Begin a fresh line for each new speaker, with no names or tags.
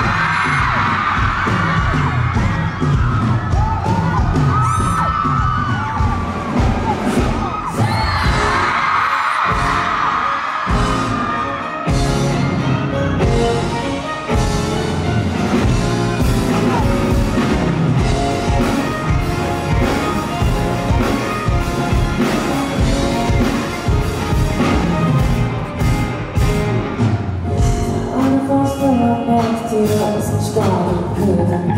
On stars